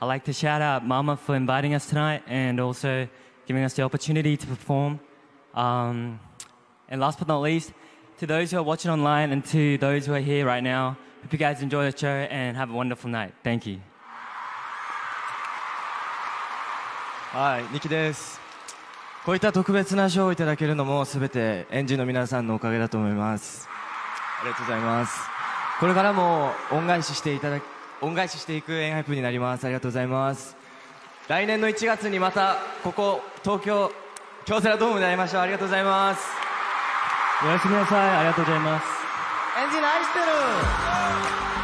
I'd like to shout out Mama for inviting us tonight and also giving us the opportunity to perform. Um, and last but not least, to those who are watching online and to those who are here right now, hope you guys enjoy the show and have a wonderful night. Thank you. はい、ニキです。こういった特別な賞をいただけるのもすべてエンジンの皆さんのおかげだと思います。ありがとうございます。これからも恩返ししていただき、恩返ししていくエンハイプになります。ありがとうございます。来年の1月にまたここ東京京セラドームで会いましょう。ありがとうございます。おやすみなさい。ありがとうございます。エンジン愛してる。